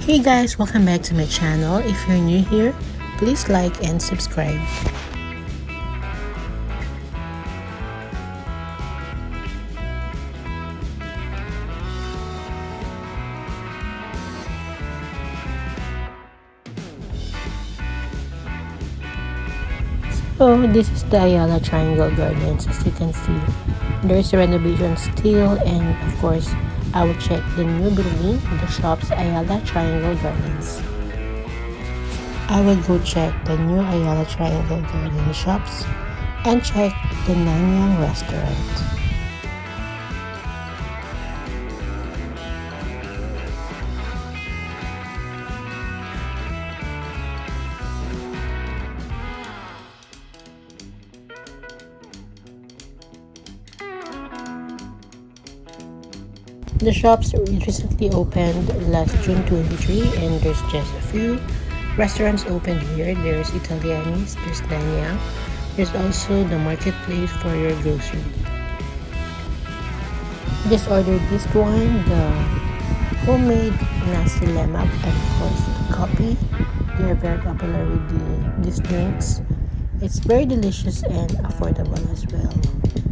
Hey guys, welcome back to my channel. If you're new here, please like and subscribe. So this is the Ayala Triangle Gardens as you can see. There's a renovation still and of course I will check the new building, the shops Ayala Triangle Gardens. I will go check the new Ayala Triangle Garden shops and check the Nanyang restaurant. The shops recently opened last June 23 and there's just a few restaurants open here. There's Italianni's, there's Nanyang, there's also the marketplace for your grocery. Just ordered this one, the homemade nasi lemak and of course the coffee. They are very popular with the, these drinks. It's very delicious and affordable as well.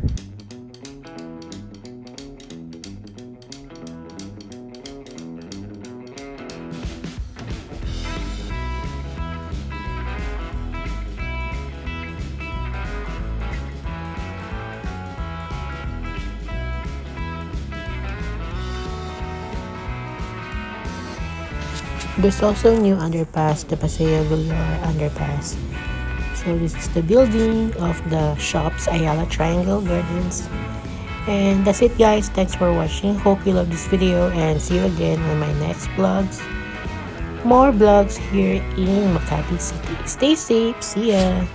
There's also new underpass, the Paseo Villar underpass. So this is the building of the shops Ayala Triangle Gardens. And that's it guys. Thanks for watching. Hope you love this video and see you again on my next vlogs. More vlogs here in Makati City. Stay safe. See ya.